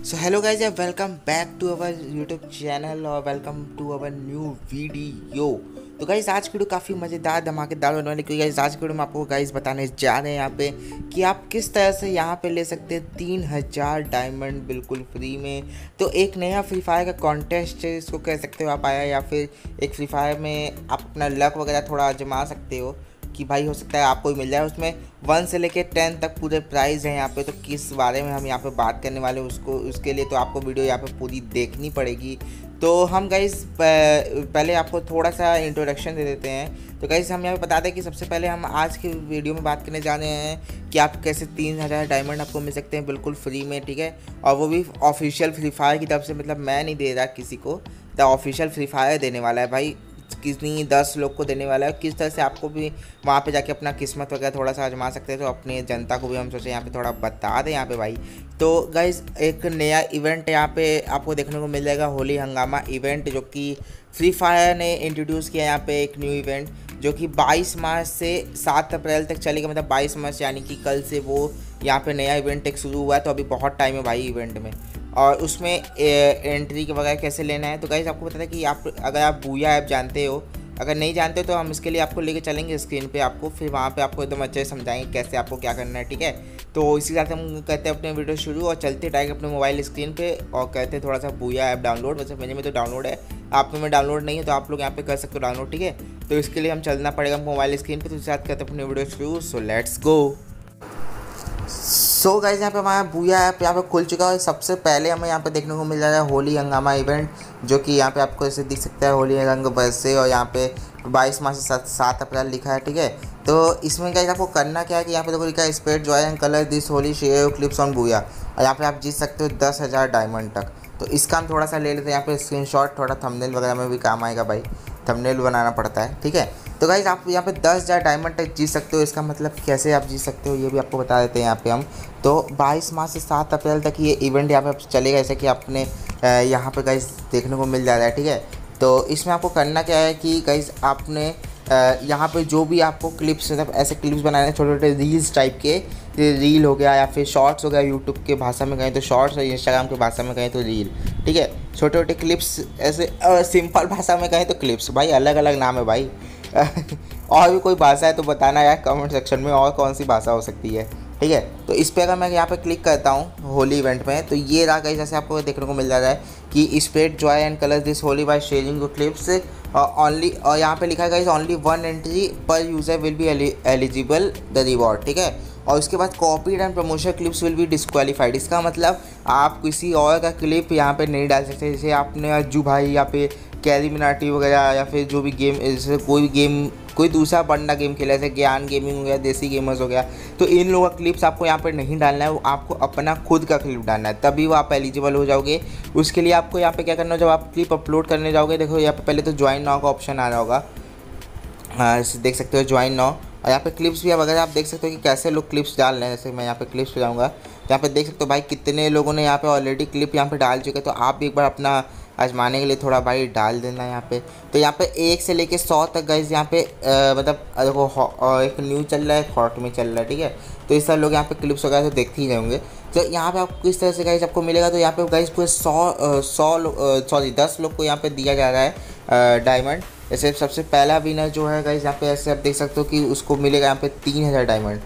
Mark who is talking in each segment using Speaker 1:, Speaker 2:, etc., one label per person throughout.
Speaker 1: So hello guys welcome back to our YouTube channel और welcome to our new video तो guys आज की video काफ़ी मज़ेदार धमाकेदार होने वाली क्योंकि गाइज़ आज की वीडियो में आपको गाइज़ बताने जा रहे हैं यहाँ पे कि आप किस तरह से यहाँ पे ले सकते हैं तीन हज़ार डायमंड बिल्कुल फ्री में। तो एक नया फ्री फायर का कॉन्टेस्ट इसको कह सकते हो आप आया या फिर एक फ्री फायर में आप अपना लक वगैरह थोड़ा आजमा सकते हो। कि भाई हो सकता है आपको भी मिल जाए। उसमें वन से लेके टेन तक पूरे प्राइस हैं यहाँ पे तो किस बारे में हम यहाँ पे बात करने वाले उसको, उसके लिए तो आपको वीडियो यहाँ पे पूरी देखनी पड़ेगी। तो हम गाइज़ पहले आपको थोड़ा सा इंट्रोडक्शन दे देते हैं। तो गाइज़ हम यहाँ पे बता दें कि सबसे पहले हम आज की वीडियो में बात करने जा रहे हैं कि आप कैसे तीन हज़ार डायमंड आपको मिल सकते हैं बिल्कुल फ्री में, ठीक है? और वो भी ऑफिशियल फ्री फायर की तरफ़ से मतलब मैं नहीं दे रहा किसी को द ऑफिशियल फ्री फायर देने वाला है भाई। कितनी दस लोग को देने वाला है, किस तरह से आपको भी वहाँ पे जाके अपना किस्मत वगैरह थोड़ा सा आजमा सकते हैं तो अपनी जनता को भी हम सोचे, यहाँ पे थोड़ा बता दें यहाँ पे भाई। तो गाइज़ एक नया इवेंट यहाँ पे आपको देखने को मिल जाएगा, होली हंगामा इवेंट जो कि फ्री फायर ने इंट्रोड्यूस किया यहाँ पे एक न्यू इवेंट जो कि 22 मार्च से 7 अप्रैल तक चलेगा मतलब 22 मार्च यानी कि कल से वो यहाँ पे नया इवेंट एक शुरू हुआ है तो अभी बहुत टाइम है भाई इवेंट में। और उसमें एंट्री के वगैरह कैसे लेना है? तो गाइज़ आपको पता था कि आप, अगर आप बूया ऐप जानते हो, अगर नहीं जानते तो हम इसके लिए आपको लेके चलेंगे स्क्रीन पे आपको, फिर वहाँ पे आपको एकदम अच्छे से समझाएँगे कैसे आपको क्या करना है, ठीक है? तो इसी साथ हम कहते हैं अपने वीडियो शुरू और चलते डायरेक्ट अपने मोबाइल स्क्रीन पे और कहते हैं थोड़ा सा बूया ऐप डाउनलोड वैसे मेरे में तो डाउनलोड है। आप में डाउनलोड नहीं है तो आप लोग यहाँ पे कर सकते हो डाउनलोड ठीक है? तो इसके लिए हम चलना पड़ेगा मोबाइल स्क्रीन पर तो इसी साथ कहते हैं अपने वीडियो शुरू। So let's go so guys यहाँ पे हमारा बूया ऐप यहाँ पे खुल चुका है सबसे पहले हमें यहाँ पे देखने को मिल है होली हंगामा इवेंट जो कि यहाँ पे आपको ऐसे दिख सकता है होली रंग बरसे और यहाँ पे 22 मार्च से सात सात अप्रैल लिखा है, ठीक है? तो इसमें गाइज़ आपको करना क्या है कि यहाँ पे देखो लिखा है spread joy and colour this Holi share clips on Booyah और यहाँ पे आप जीत सकते हो दस हज़ार डायमंड तक। तो इसका हम थोड़ा सा ले लेते हैं, यहाँ पे स्क्रीन थोड़ा थंबनेल वगैरह में भी काम आएगा भाई। थंबनेल बनाना पड़ता है, ठीक है? तो गाइज़ आप यहाँ पे दस हज़ार डायमंड तक जीत सकते हो। इसका मतलब कैसे आप जीत सकते हो, ये भी आपको बता देते हैं यहाँ पे हम। तो 22 मार्च से 7 अप्रैल तक ये इवेंट यहाँ पे चलेगा, जैसे कि आपने यहाँ पे गाइज़ देखने को मिल जा रहा है, ठीक है? तो इसमें आपको करना क्या है कि गाइज़ आपने यहाँ पे जो भी आपको क्लिप्स मतलब ऐसे क्लिप्स बनाने छोटे छोटे रील्स टाइप के रील हो गया या फिर शॉर्ट्स हो गया यूट्यूब के भाषा में कहें तो शॉर्ट्स और इंस्टाग्राम के भाषा में कहें तो रील ठीक है? छोटे छोटे क्लिप्स ऐसे सिंपल भाषा में कहें तो क्लिप्स भाई अलग अलग नाम है भाई। और भी कोई भाषा है तो बताना यार कमेंट सेक्शन में और कौन सी भाषा हो सकती है, ठीक है? तो इस पर अगर मैं यहाँ पे क्लिक करता हूँ, होली इवेंट में तो ये रहा गई जैसे आपको देखने को मिल जा रहा है कि spread joy and colour this Holi by sharing clips only और यहाँ पे लिखा है only one entry per user will be eligible the reward ठीक है? और उसके बाद copy and promotion clips will be disqualified इसका मतलब आप किसी और का क्लिप यहाँ पे नहीं डाल सकते, जैसे आपने अज्जू भाई या फिर कैरी मिनाटी वगैरह या फिर जो भी गेम, जैसे कोई भी गेम, कोई दूसरा बंदा गेम खेला, जैसे ज्ञान गेमिंग हो गया, देसी गेमर्स हो गया तो इन लोगों का क्लिप्स आपको यहाँ पर नहीं डालना है, वो आपको अपना खुद का क्लिप डालना है, तभी वो आप एलिजिबल हो जाओगे। उसके लिए आपको यहाँ पे क्या करना है जब आप क्लिप अपलोड करने जाओगे, देखो यहाँ पे पहले तो ज्वाइन नाव का ऑप्शन आ रहा होगा। हाँ देख सकते हो ज्वाइन नाव और यहाँ पे क्लिप्स भी अगर आप देख सकते हो कि कैसे लोग क्लिप्स डाल रहे हैं, जैसे मैं यहाँ पे क्लिप्स पे जाऊँगा, यहाँ पे देख सकते हो भाई कितने लोगों ने यहाँ पे ऑलरेडी क्लिप यहाँ पे डाल चुके तो आप भी एक बार अपना आजमाने के लिए थोड़ा भाई डाल देना यहाँ पे। तो यहाँ पे एक से लेके सौ तक गए यहाँ पे मतलब देखो एक न्यू चल रहा है हॉट में चल रहा है, ठीक है? तो इस तरह लोग यहाँ पे क्लिप्स वगैरह तो देखते ही जाएँगे। तो यहाँ पे आपको किस तरह से गाइज़ आपको मिलेगा तो यहाँ पे गाइज़ पूरे सौ सौ सॉरी दस लोग को यहाँ पे दिया जा रहा है डायमंड जैसे सबसे पहला विनर जो है गाइज़ यहाँ पे ऐसे आप देख सकते हो कि उसको मिलेगा यहाँ पे तीन हज़ार डायमंड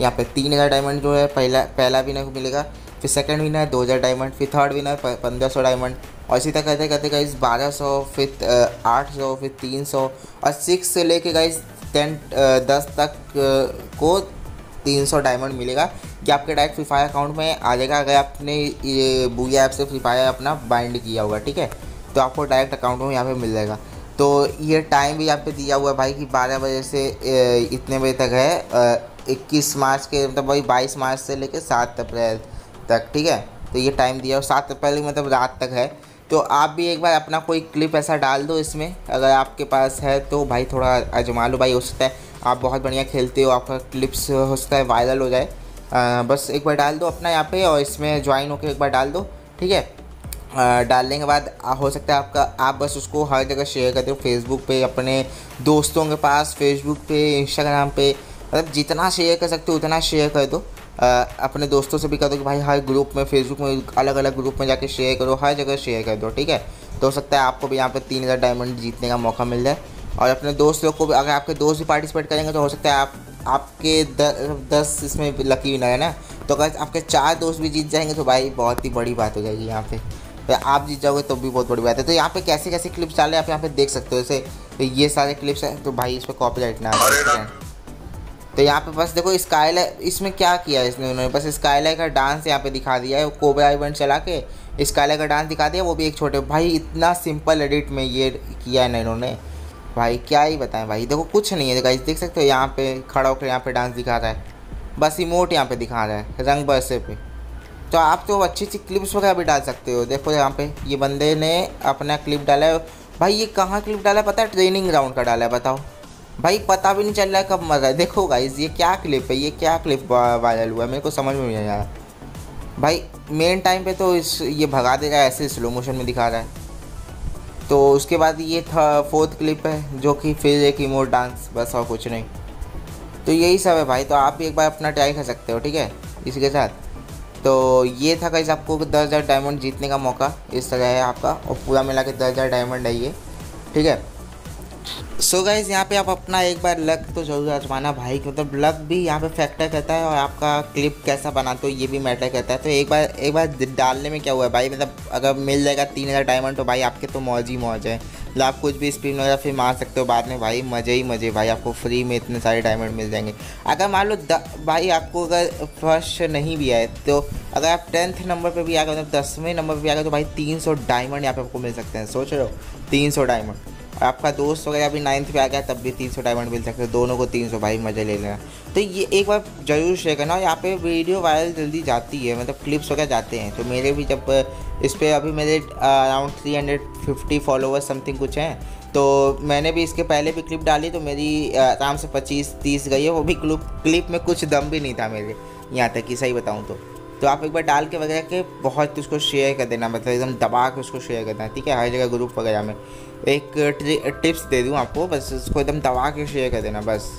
Speaker 1: यहाँ पे तीन हज़ार डायमंड जो है, पहला पहला विनर को मिलेगा, फिर सेकंड विनर दो हज़ार डायमंड फिर थर्ड विनर पंद्रह सौ डायमंड और इसी तरह करते करते गाइज़ बारह सौ, फिर आठ सौ, फिर तीन सौ और सिक्स से लेके गाइज़ टेन दस तक को तीन सौ डायमंड मिलेगा। कि आपके डायरेक्ट फ्री फायर अकाउंट में आ जाएगा। अगर आपने ये बूया ऐप से फ्री फायर अपना बाइंड किया होगा, ठीक है? तो आपको डायरेक्ट अकाउंट में यहाँ पे मिल जाएगा। तो ये टाइम भी यहाँ पे दिया हुआ है भाई कि बारह बजे से इतने बजे तक है इक्कीस मार्च के मतलब भाई बाईस मार्च से लेकर सात अप्रैल तक, ठीक है? तो ये टाइम दिया और सात अप्रैल मतलब रात तक है। तो आप भी एक बार अपना कोई क्लिप ऐसा डाल दो इसमें अगर आपके पास है तो भाई थोड़ा आजमा लो भाई हो सकता है आप बहुत बढ़िया खेलते हो आपका क्लिप्स हो सकता है वायरल हो जाए। आ, बस एक बार डाल दो अपना यहाँ पे और इसमें ज्वाइन होकर एक बार डाल दो ठीक है? डालने के बाद हो सकता है आपका आप बस उसको हर जगह शेयर कर दो फेसबुक पे अपने दोस्तों के पास फेसबुक पे इंस्टाग्राम पे मतलब जितना शेयर कर सकते हो उतना शेयर कर दो। अपने दोस्तों से भी कह दो कि भाई हर ग्रुप में फेसबुक में अलग अलग ग्रुप में जाके शेयर करो हर जगह शेयर कर दो ठीक है? तो हो सकता है आपको भी यहाँ पे तीन हज़ार डायमंड जीतने का मौका मिल जाए। और अपने दोस्त लोग को भी अगर आपके दोस्त भी पार्टिसिपेट करेंगे तो हो सकता है आप आपके दस इसमें लकी विनर है ना? तो अगर आपके चार दोस्त भी जीत जाएँगे तो भाई बहुत ही बड़ी बात हो जाएगी यहाँ पे। तो आप जीत जाओगे तो भी बहुत बड़ी बात है। तो यहाँ पे कैसे कैसे क्लिप्स डाले आप यहाँ पे देख सकते हो। जैसे तो ये सारे क्लिप्स हैं तो भाई इस पर कॉपी राइट ना तो यहाँ पे बस देखो स्काईलाइट इसमें क्या किया है इसने उन्होंने? बस स्काईलाइट का डांस यहाँ पे दिखा दिया है, कोबरा इवेंट चला के। स्काईलाइट का डांस दिखा दिया, वो भी एक छोटे भाई, इतना सिंपल एडिट में ये किया है ना इन्होंने। भाई, क्या ही बताएँ भाई, देखो कुछ नहीं है गाइस देख सकते हो, यहाँ पे खड़ा होकर यहाँ पे डांस दिखा रहा है। बस इमोट यहाँ पे दिखा रहा है, रंग बरसे पे। तो आप तो अच्छी अच्छी क्लिप्स वगैरह भी डाल सकते हो, देखो यहाँ पे, ये बंदे ने अपना क्लिप डाला है। भाई, ये कहाँ क्लिप डाला है? पता है ट्रेनिंग ग्राउंड का डाला है, बताओ। भाई, पता भी नहीं चल रहा है कब मर रहा है। देखो गाइज़ ये क्या क्लिप है? ये क्या क्लिप वायरल हुआ है? मेरे को समझ में नहीं आ रहा भाई मेन टाइम पे तो इस ये भगा देगा, ऐसे स्लो मोशन में दिखा रहा है। तो उसके बाद ये था फोर्थ क्लिप है, जो कि फिर एक इमोट डांस बस और कुछ नहीं। तो यही सब है भाई तो आप एक बार अपना ट्राई कर सकते हो, ठीक है? इसी के साथ। तो ये था कैसे आपको दस हज़ार डायमंड जीतने का मौका, इस तरह है आपका, और पूरा मिला के दस हज़ार डायमंड है ये, ठीक है? सो गाइज़ यहाँ पे आप अपना एक बार लक तो ज़रूर आजमाना भाई मतलब लक भी यहाँ पे फैक्टर करता है और आपका क्लिप कैसा बनाते हो ये भी मैटर करता है। तो एक बार एक बार डालने में क्या हुआ है भाई? मतलब अगर मिल जाएगा तीन हज़ार डायमंड तो भाई आपके तो मौज ही मौज है। मतलब आप कुछ भी स्पिन वगैरह फिर मार सकते हो बाद में भाई, मज़े ही मज़े भाई, आपको फ्री में इतने सारे डायमंड मिल जाएँगे। अगर मान लो भाई आपको अगर फ़र्स्ट नहीं भी आए तो अगर आप टेंथ नंबर पर भी आ गए मतलब दसवें नंबर पर भी आ गए तो भाई तीन सौ डायमंड यहाँ पे आपको मिल सकते हैं। सोच रहे हो? तीन सौ डायमंड आपका दोस्त वगैरह अभी नाइन्थ पे आ गया, तब भी तीन सौ डायमंड मिल सकते दोनों को तीन सौ, भाई मज़े ले लेना। तो ये एक बार ज़रूर शेयर करना। यहाँ पे वीडियो वायरल जल्दी जाती है मतलब क्लिप्स वगैरह जाते हैं। तो मेरे भी जब, इस पर अभी मेरे around three hundred fifty followers something कुछ हैं। तो मैंने भी इसके पहले भी क्लिप डाली तो मेरी आराम से पच्चीस तीस गई है। वो भी क्लिप क्लिप में कुछ दम भी नहीं था मेरे। यहाँ तक कि सही बताऊँ तो। तो आप एक बार डाल के वगैरह के बहुत उसको शेयर कर देना मतलब एकदम दबा के उसको शेयर करना ठीक है? हर जगह ग्रुप वगैरह में। एक टिप्स दे दूँ आपको, बस उसको एकदम दबा के शेयर कर देना, बस।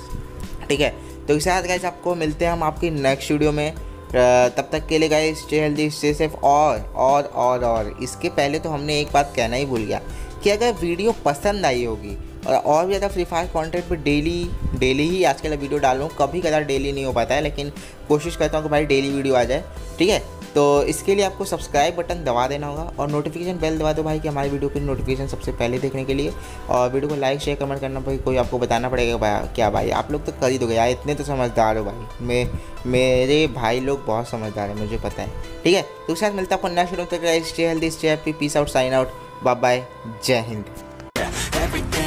Speaker 1: ठीक है? तो इसके साथ गाइस आपको मिलते हैं हम आपकी नेक्स्ट वीडियो में। तब तक के लिए guys stay healthy stay safe और और और और। इसके पहले तो हमने एक बात कहना ही भूल गया कि अगर वीडियो पसंद आई होगी और और भी ज़्यादा फ्री फायर कॉन्टेंट पर डेली डेली ही आजकल वीडियो डाल रहा हूँ। कभी कदार डेली नहीं हो पाता है, लेकिन कोशिश करता हूँ कि भाई डेली वीडियो आ जाए, ठीक है? तो इसके लिए आपको सब्सक्राइब बटन दबा देना होगा और नोटिफिकेशन बेल दबा दो भाई कि हमारी वीडियो की नोटिफिकेशन सबसे पहले देखने के लिए। और वीडियो को लाइक शेयर कमेंट करना भाई, कोई आपको बताना पड़ेगा भाई, क्या भाई, आप लोग तो कर ही दोगे यार, इतने तो समझदार हो भाई। मैं, मेरे भाई लोग बहुत समझदार हैं, मुझे पता है, ठीक है? तो उसके साथ मिलता है आपको नेक्स्ट वीडियो तक stay healthy stay happy peace out sign out bye bye जय हिंद।